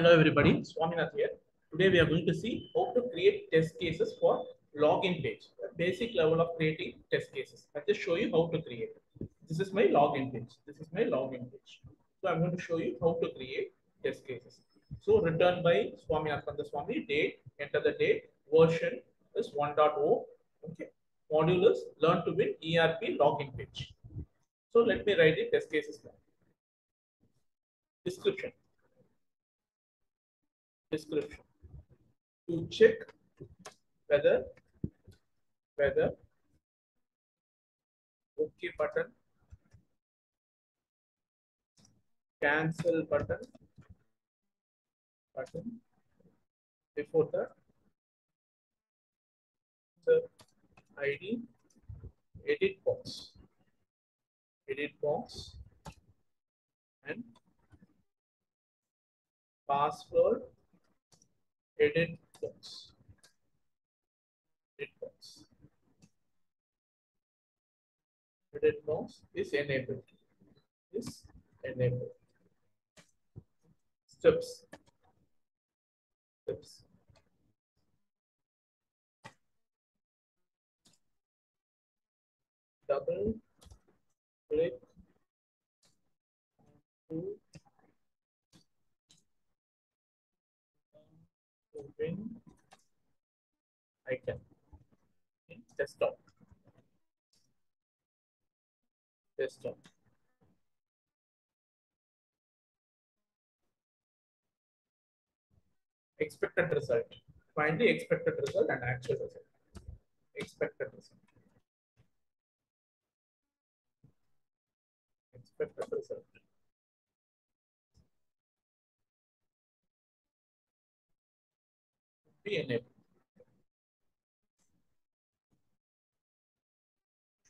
Hello everybody, Swaminath here. Today we are going to see how to create test cases for login page. A basic level of creating test cases. I'll just show you how to create. This is my login page. This is my login page. So I'm going to show you how to create test cases. So return by Swaminath Swami, date, enter the date, version is 1.0. Okay. Module is learn to win ERP login page. So let me write the test cases now. Description description. To check whether whether OK button, cancel button, button before the the ID edit box, edit box and password edit box. Edit box. Edit box is enabled. Is enabled. Steps. Steps. Double click to open icon in desktop. Desktop. Expected result. Find the expected result and actual result. Expected result. Expected result. Be enabled.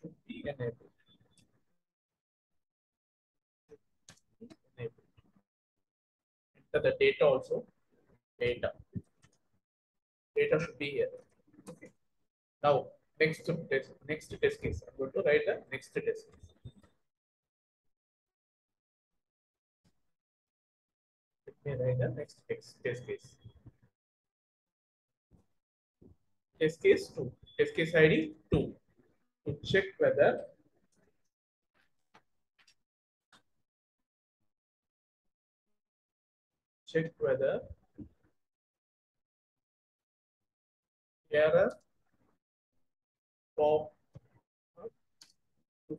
Should be enabled. The data also. Data. Data should be here. Okay. Now, next test, next test case. I'm going to write the next test case. Let me write the next test case. Test case 2, test case ID 2 to check whether check whether error pop to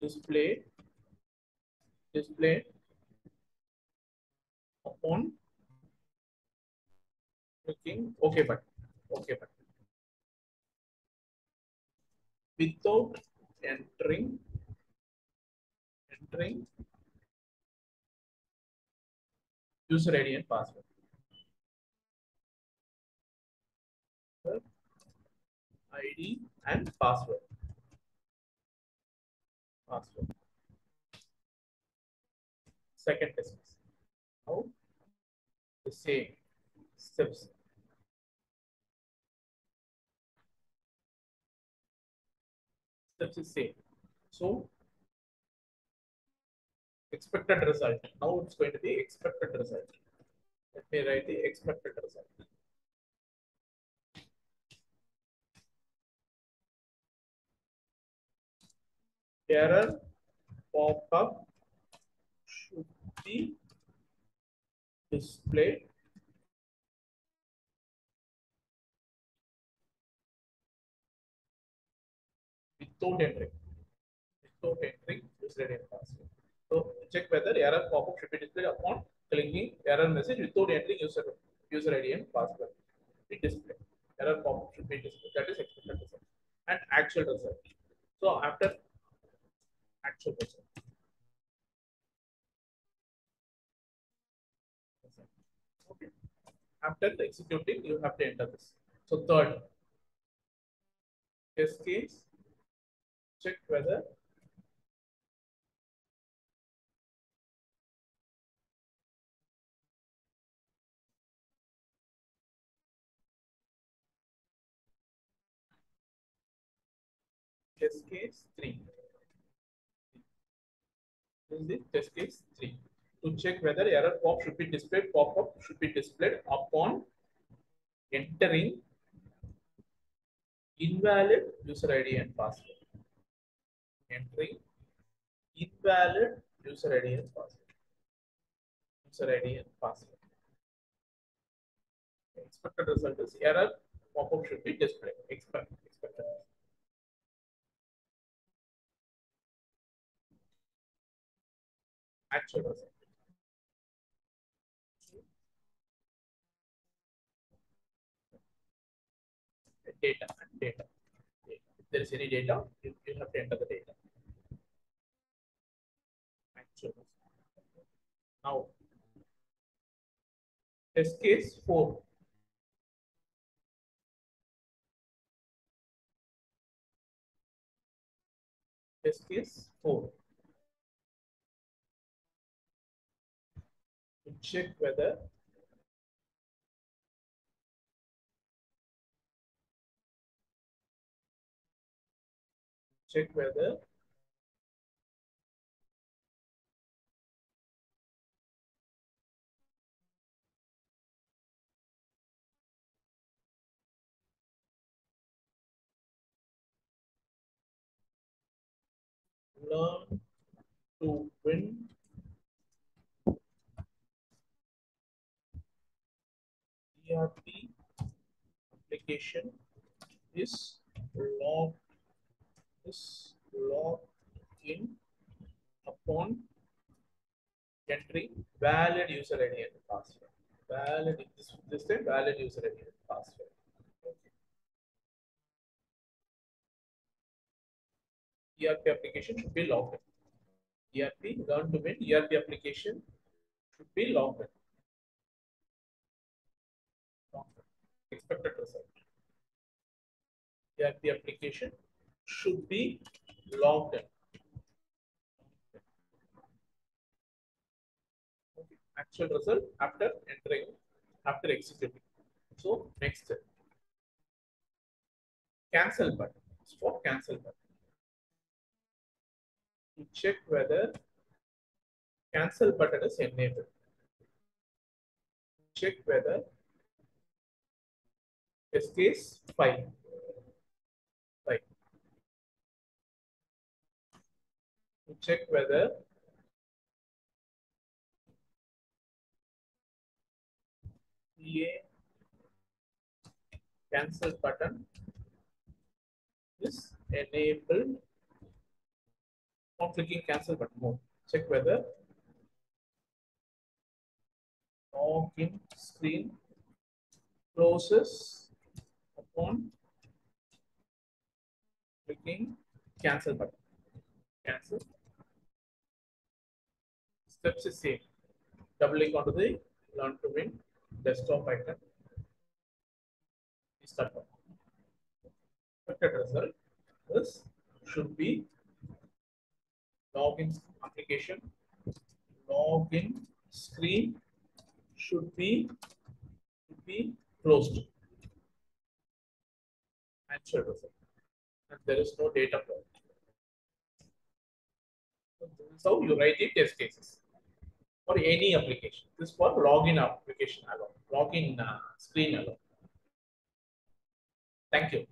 display display upon clicking OK button. OK button. Without entering entering user ID and password. ID and password. Password. Second test. Now the same steps. Steps is same. So expected result. Now it's going to be expected result. Let me write the expected result. Error pop-up should be displayed without entering. Without entering user ID and password. So check whether error pop-up should be displayed upon clicking error message without entering user user ID and password. Be displayed. Error pop-up should be displayed. That is expected result. And actual result. So after actual result. Okay. After the executing, you have to enter this. So third, test case check whether test case 3 This is the test case 3. To check whether error pop should be displayed, pop-up should be displayed upon entering invalid user ID and password. Entering invalid user ID and password. User ID and password. Expected result is error pop-up should be displayed. Expect, expected. Actual result. Data and data. There is any data, you, you have to enter the data. Now, test case 4. Test case 4. To check whether check whether learn to win ERP application is logged is logged in upon entering valid user ID and password. Valid this, this time valid user ID and password. ERP application should be logged in. ERP learn to win ERP application should be logged in. Expected result. ERP application should be logged in. Actual result after entering, after executing. So next. Cancel button. Stop cancel button. To check whether cancel button is enabled. Check whether this case check whether EA cancel button is enabled on clicking cancel button mode. Check whether login screen closes upon clicking cancel button. Cancel. Steps is same. Double click onto the learn to win desktop icon. Start. Expected result is should be login application. Login screen should be should be closed. Actual result. And there is no data point. So this is how you write the test cases for any application. This is for login application alone, login uh, screen alone. Thank you.